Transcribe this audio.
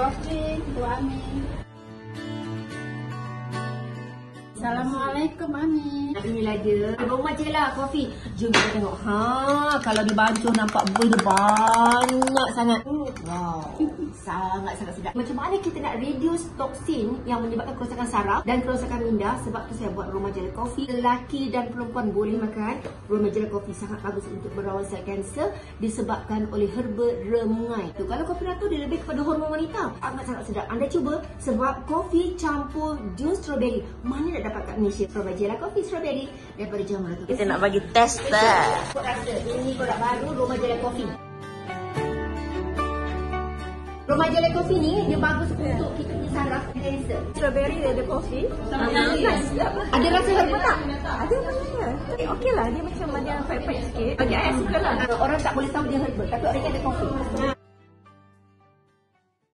Kopi, Tu Ami. Assalamualaikum Ami. Inilah dia. Rumah je lah kopi. Jom kita tengok. Ha, kalau dibancuh nampak buih dia banyak sangat. Wow. Sangat-sangat sedap. Macam mana kita nak reduce toksin yang menyebabkan kerosakan saraf dan kerosakan minda sebab tu saya buat rumah jala kopi. Lelaki dan perempuan boleh makan. Rumah jala kopi sangat bagus untuk merawat sel kanser disebabkan oleh herba remungai. Tu kalau kopi ratu dia lebih kepada hormon wanita. Amat sangat sedap. Anda cuba sebab kopi campur jus strawberry. Mana nak dapat kat Malaysia? Rumah jala kopi strawberry daripada Jamu Ratu. Kita nak bagi tester. Kau rasa ini produk baru Rumah Jala Coffee. Rumah Jala Coffee ni dia bagus untuk kita punya saraf cancer. Strawberry dia ada kopi. Ada rasa herba tak? Ada macamnya. Eh, okey lah. Dia macam ada pahit-pahit sikit. Bagi saya suka lah. Orang tak boleh tahu dia herba tapi orang ada kopi.